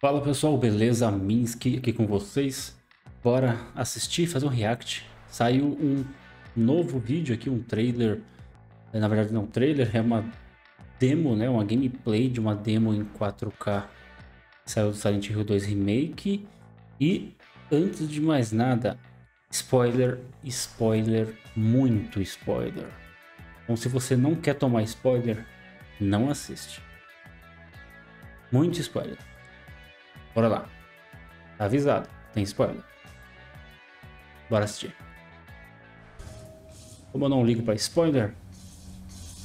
Fala pessoal, beleza? Minsky aqui com vocês. Bora assistir, fazer um react. Saiu um novo vídeo aqui, um trailer. Na verdade não, trailer é uma demo, né? Uma gameplay de uma demo em 4K. Saiu do Silent Hill 2 Remake. E antes de mais nada, spoiler, spoiler, muito spoiler. Então se você não quer tomar spoiler, não assiste. Muito spoiler. Bora lá. Tá avisado, tem spoiler. Bora assistir. Como eu não ligo pra spoiler,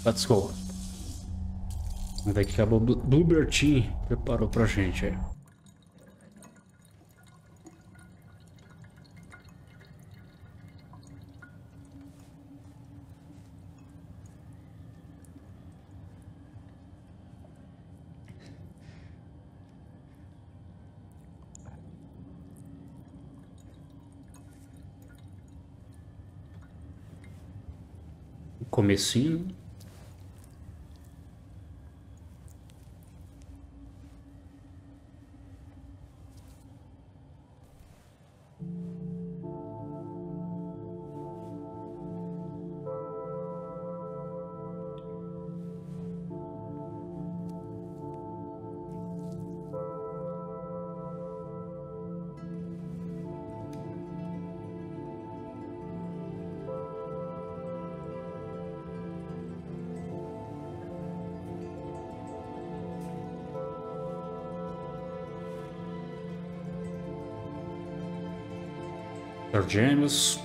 let's go. Vamos ver o que a Bluebird Team preparou pra gente aí. Comecinho. Sir James.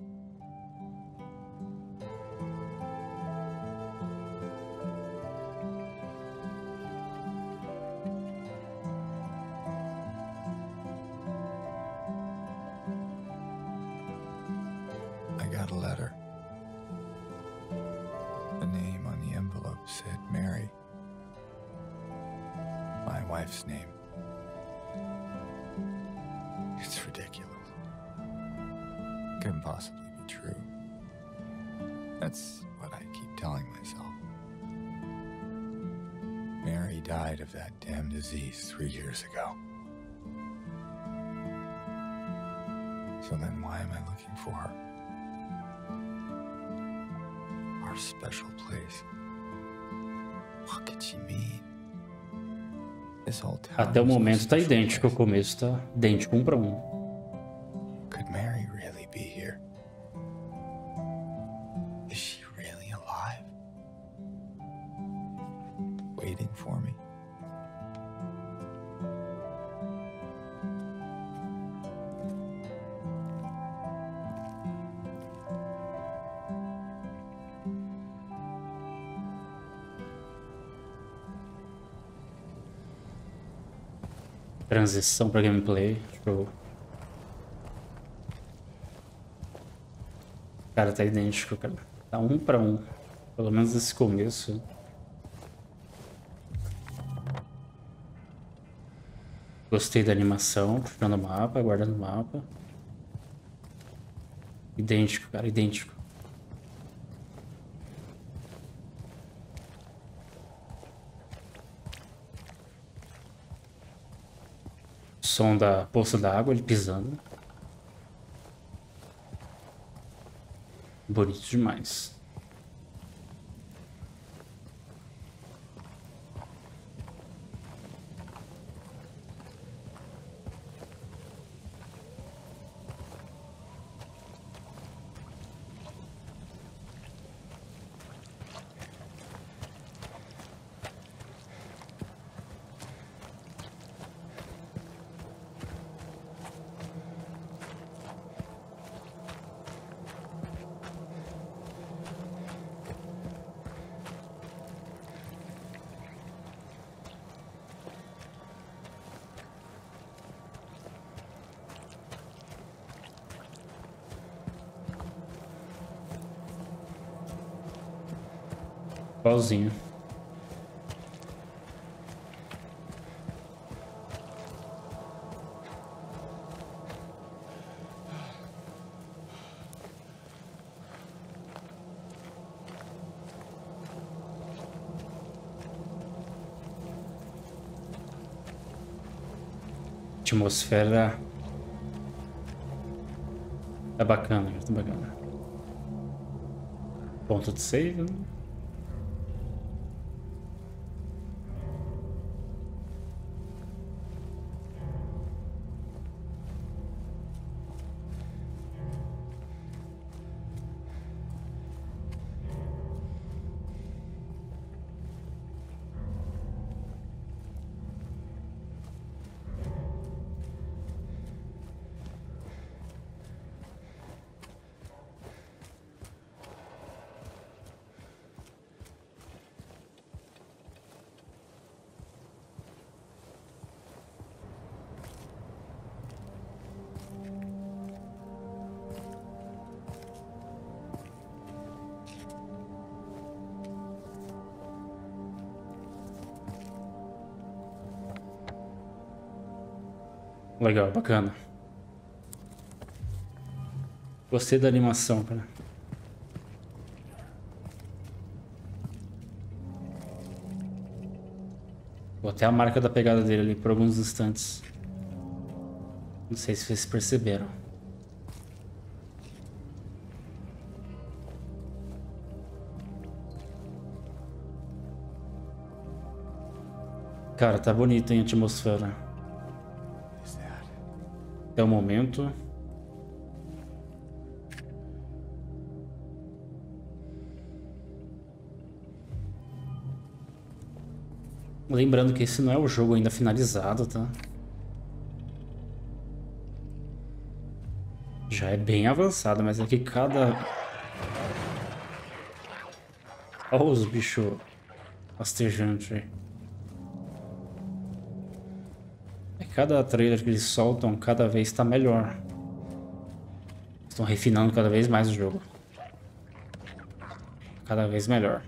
That's what I keep telling myself. Mary died of that damn disease three years ago. So then why am I looking for her? Our special place. What could she mean? This whole town Até o momento tá idêntico, o começo tá idêntico um para um. Transição para gameplay. Show. Cara, tá idêntico, cara. Tá um para um. Pelo menos esse começo. Gostei da animação, puxando o mapa, guardando o mapa. Idêntico, cara, idêntico. Som da poça d'água, ele pisando. Bonito demais. Igualzinho. atmosfera tá bacana, tá bacana. Ponto de save, né? Legal, bacana. Gostei da animação, cara. Vou até a marca da pegada dele ali por alguns instantes. Não sei se vocês perceberam. Cara, tá bonito, hein, a atmosfera até o momento. Lembrando que esse não é o jogo ainda finalizado, tá? Já é bem avançado, mas é que cada... Olha os bichos rastejantes aí. Cada trailer que eles soltam cada vez está melhor. Estão refinando cada vez mais o jogo. Cada vez melhor.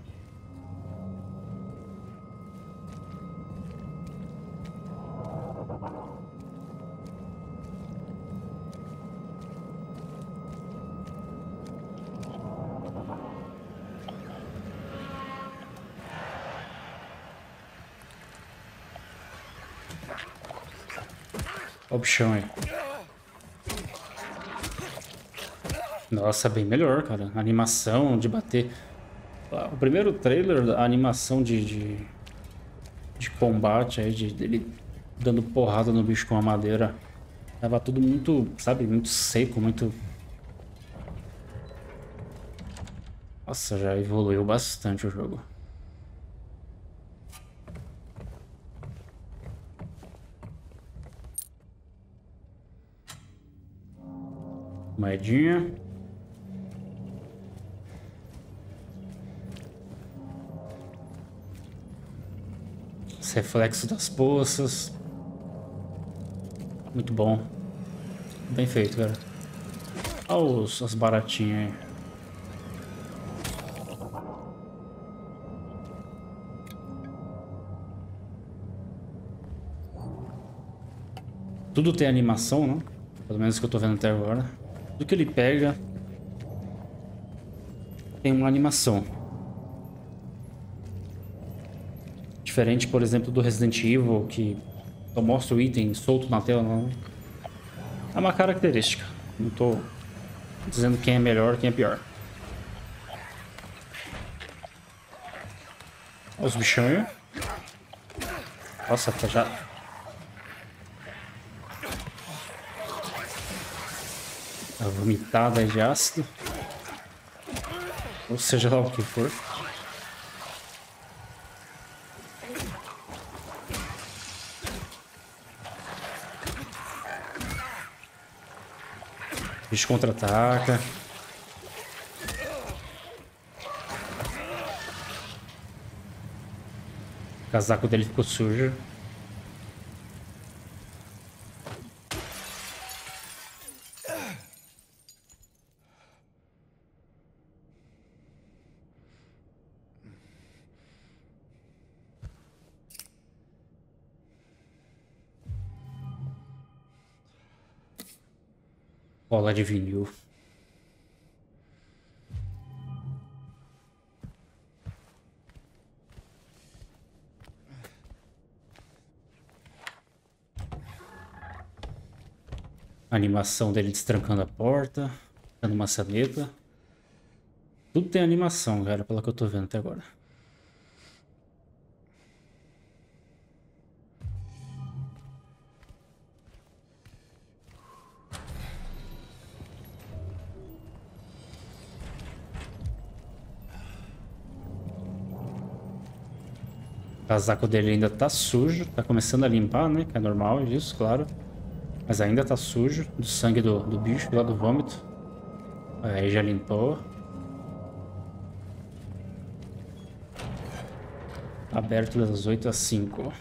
Bichão aí. Nossa, bem melhor, cara. A animação de bater. O primeiro trailer, a animação de, de, de combate aí, de, dele dando porrada no bicho com a madeira. Tava tudo muito, sabe, muito seco, muito... Nossa, já evoluiu bastante o jogo. Moedinha. Os reflexos das poças. Muito bom. Bem feito, cara. Olha os, as baratinhas aí. Tudo tem animação, né? Pelo menos que eu tô vendo até agora. Tudo que ele pega tem uma animação. Diferente, por exemplo, do Resident Evil, que só mostra o item solto na tela. Não. É uma característica. Não estou dizendo quem é melhor, quem é pior. Olha os bichão Nossa, tá já A vomitada de ácido. Ou seja lá o que for. Bicho contra-ataca. O casaco dele ficou sujo. Cola de vinil. A animação dele destrancando a porta, dando maçaneta. Tudo tem animação, cara, pelo que eu tô vendo até agora. Casaco dele ainda tá sujo, tá começando a limpar, né? Que é normal isso, claro. Mas ainda tá sujo do sangue do, do bicho lá do vômito. Aí já limpou. Aberto das 8 às 5.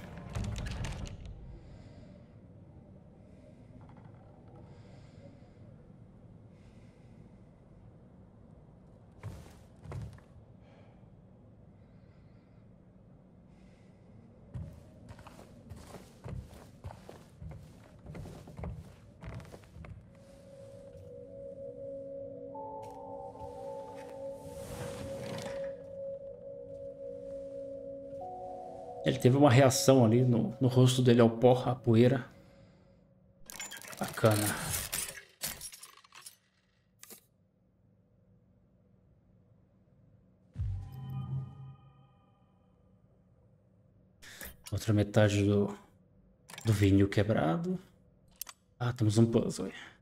Teve uma reação ali no, no rosto dele ao pó, à poeira. Bacana. Outra metade do, do vinil quebrado. Ah, temos um puzzle aí.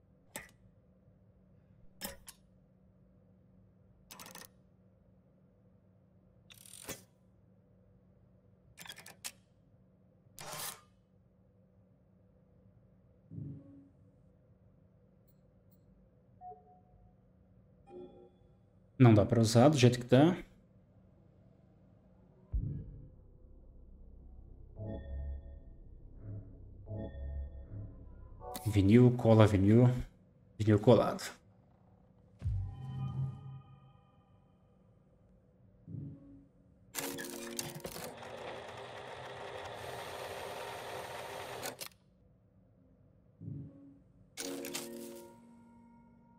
Não dá para usar do jeito que tá. Vinil, cola vinil, vinil colado.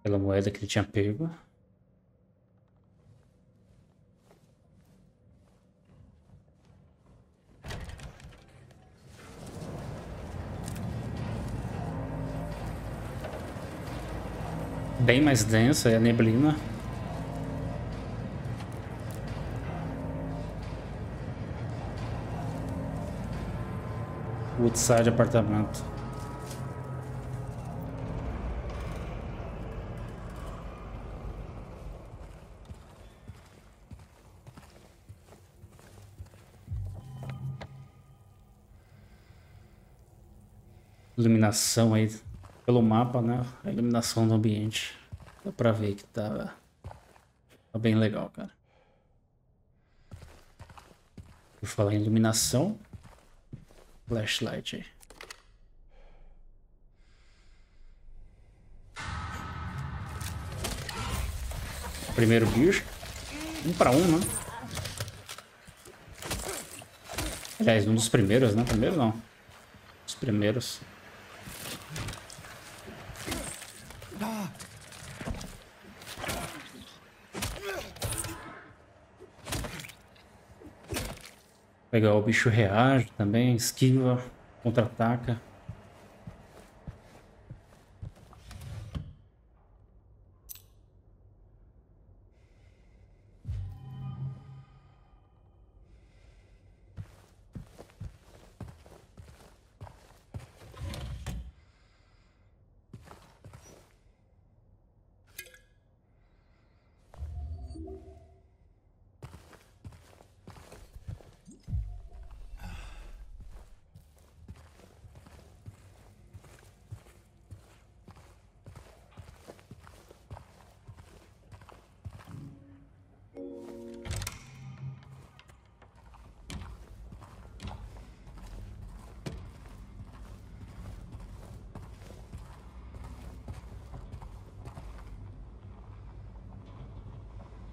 Pela moeda que ele tinha pego. Bem mais densa, é neblina. Woodside apartamento. Iluminação aí pelo mapa, né? A iluminação do ambiente. Dá pra ver que tá, tá bem legal, cara. Por falar em iluminação, flashlight aí. Primeiro bicho. Um para um, né? Aliás, um dos primeiros, né? Primeiro não. Os primeiros. Pegar o bicho reage também, esquiva, contra-ataca.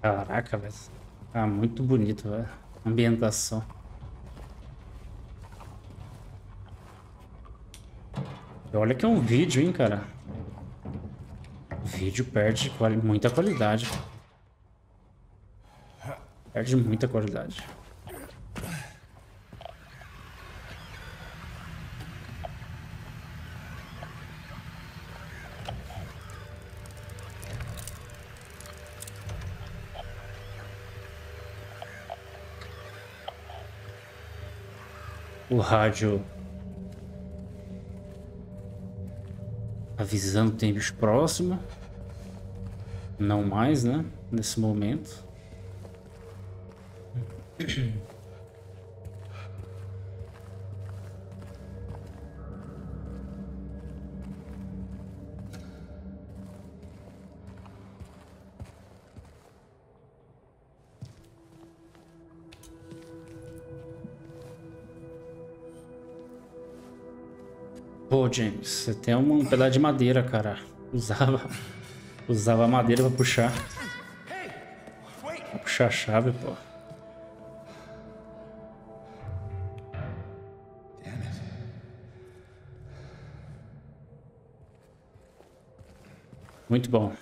Caraca, velho. Tá muito bonito, velho. Ambientação. Olha que é um vídeo, hein, cara. vídeo perde quali muita qualidade. Perde muita qualidade. O rádio avisando que tem bicho próximo. Não mais, né? Nesse momento. Pô, James, você tem um pedaço de madeira, cara. Usava. Usava madeira pra puxar. Pra puxar a chave, pô. Muito bom.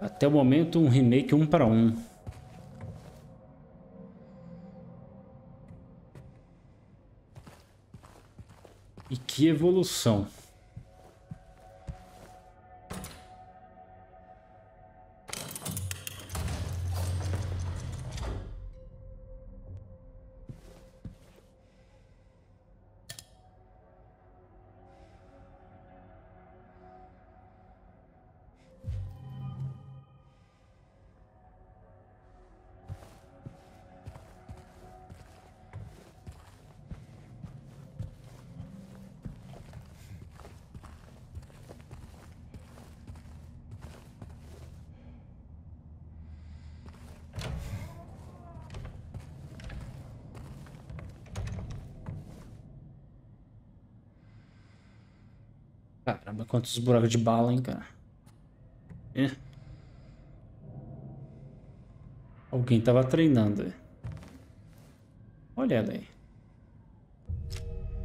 Até o momento, um remake um para um. E que evolução. Caramba, quantos buracos de bala, hein, cara. É. Alguém tava treinando. Olha ela aí.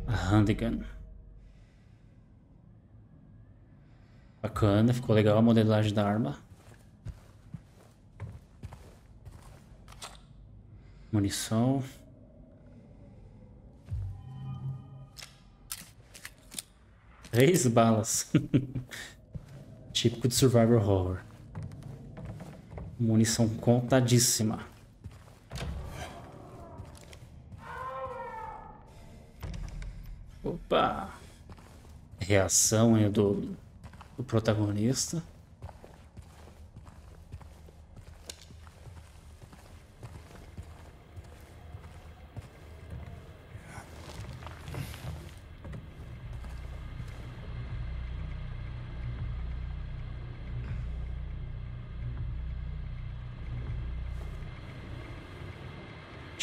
A Handigan. Bacana, ficou legal a modelagem da arma. Munição. Três balas. Típico de Survivor Horror. Munição contadíssima. Opa! Reação do, do protagonista.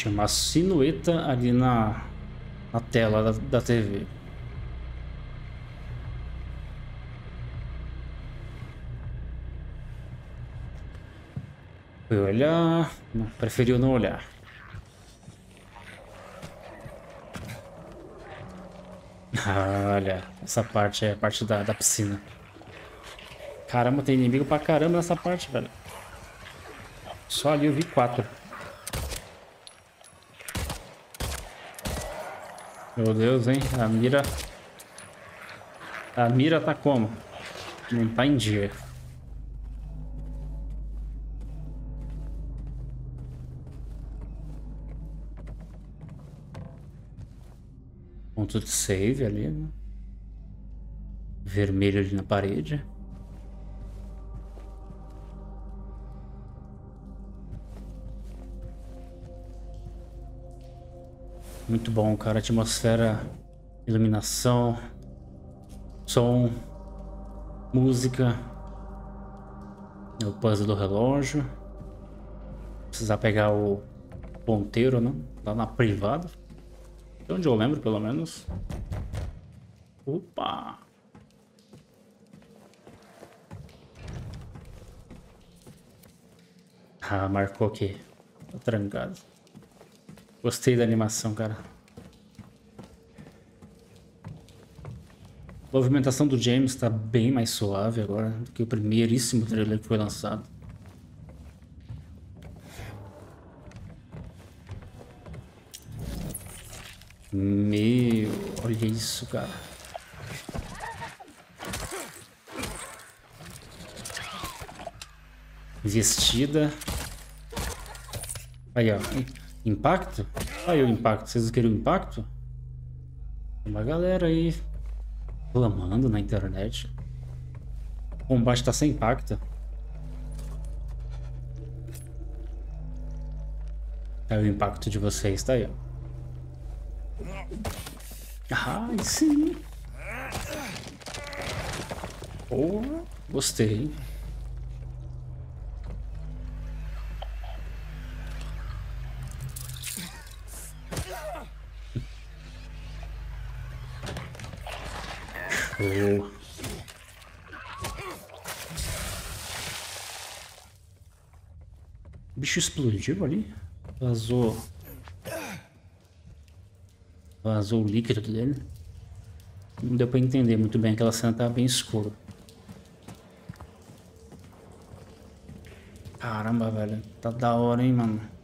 Uma sinueta ali na, na tela da, da TV. Foi olhar, preferiu não olhar. olha, essa parte é a parte da, da piscina. Caramba, tem inimigo pra caramba nessa parte, velho. Só ali eu vi quatro. Meu Deus, hein? A mira... A mira tá como? Não tá em dia. Ponto de save ali, né? Vermelho ali na parede. Muito bom, cara. Atmosfera, iluminação, som, música. É o puzzle do relógio. Precisar pegar o ponteiro, né? Lá na privada. De onde eu lembro, pelo menos. Opa! Ah, marcou aqui. Tá trancado. Gostei da animação, cara. A movimentação do James está bem mais suave agora do que o primeiríssimo trailer que foi lançado. Meu, olha isso, cara. Vestida. Aí, ó. Impacto? Aí o impacto. Vocês queriam impacto? Tem uma galera aí reclamando na internet. O combate tá sem impacto. Aí o impacto de vocês tá aí, ó. Ai, sim. Porra, gostei. Show. O bicho explodiu ali. Vazou. Vazou o líquido dele. Não deu pra entender muito bem, aquela cena tava bem escura. Caramba, velho. Tá da hora, hein, mano.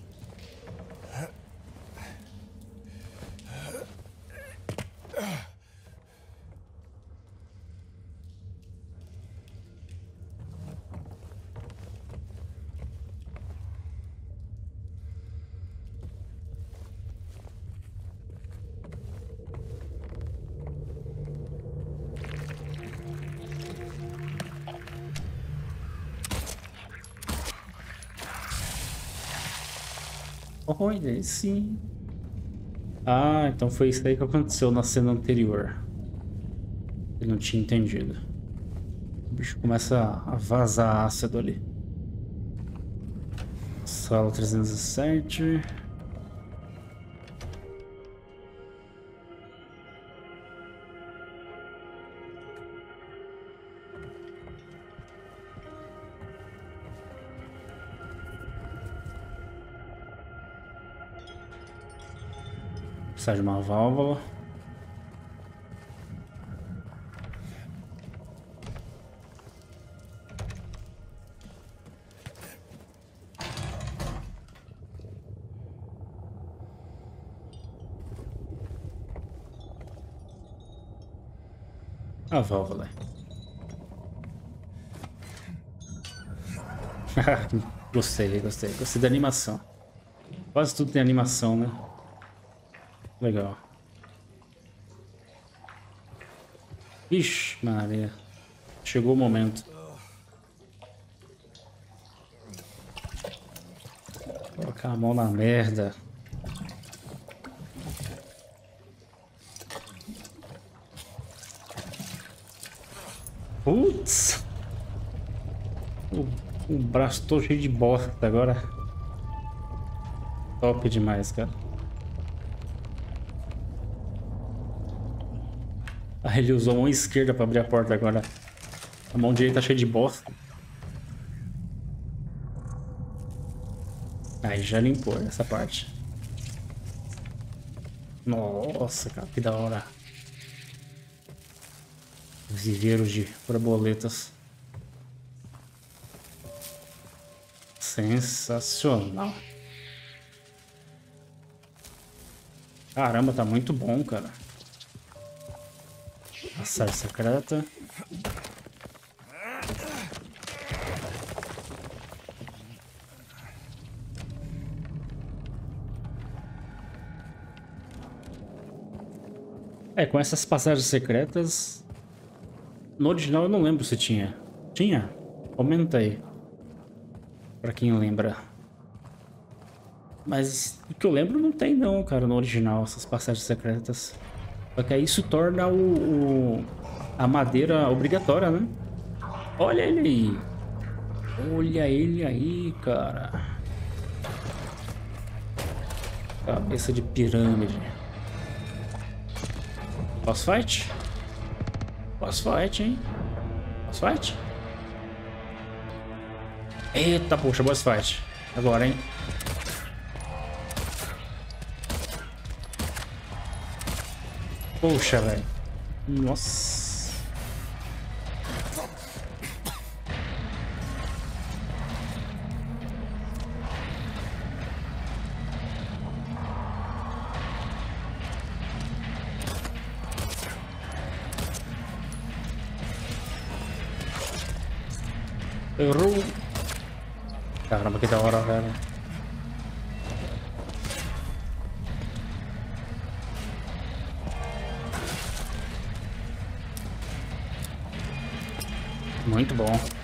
Olha, sim. Ah, então foi isso aí que aconteceu na cena anterior. Eu não tinha entendido. O bicho começa a vazar ácido ali. Sala 307. Precisa de uma válvula. A válvula. gostei, gostei. Gostei da animação. Quase tudo tem animação, né? Legal. Ixi, Maria. Chegou o momento. Colocar a mão na merda. Putz! O, o braço todo cheio de bosta agora. Top demais, cara. Ele usou a mão esquerda pra abrir a porta agora. A mão direita tá cheia de bosta. Aí já limpou essa parte. Nossa, cara, que da hora. Viveiros de borboletas. Sensacional. Caramba, tá muito bom, cara. Passagem secreta. É, com essas passagens secretas... No original eu não lembro se tinha. Tinha? Comenta aí. Pra quem lembra. Mas o que eu lembro não tem não, cara, no original, essas passagens secretas. Só que aí isso torna o, o, a madeira obrigatória, né? Olha ele aí. Olha ele aí, cara. Cabeça de pirâmide. Boss fight? Boss fight, hein? Boss fight? Eita, poxa, boss fight. Agora, hein? Poxa, velho. Nossa. Errou. Caramba, que da hora, velho. Muito bom.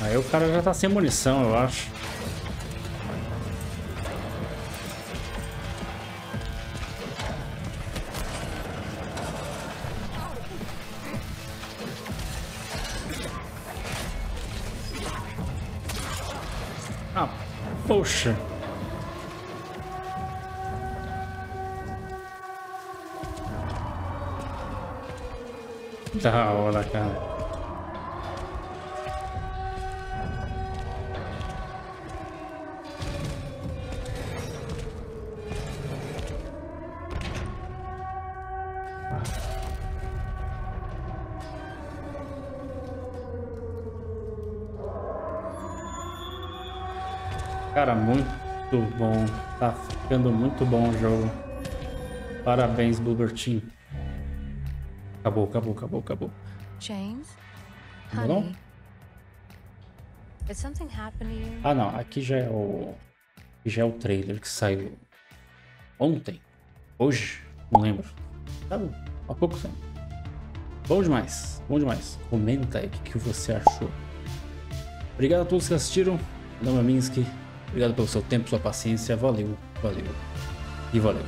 Aí o cara já tá sem munição, eu acho. Poxa. Da hora, cara. Cara, muito bom. Tá ficando muito bom o jogo. Parabéns, Boober Team. Acabou, acabou, acabou, acabou. James? Não, you? Ah, não. Aqui já é o... aqui já é o trailer que saiu ontem. Hoje? Não lembro. Sabe? Há pouco tempo. Bom demais. Bom demais. Comenta aí o que, que você achou. Obrigado a todos que assistiram. Meu nome é Minsky. Obrigado pelo seu tempo, sua paciência. Valeu, valeu e valeu.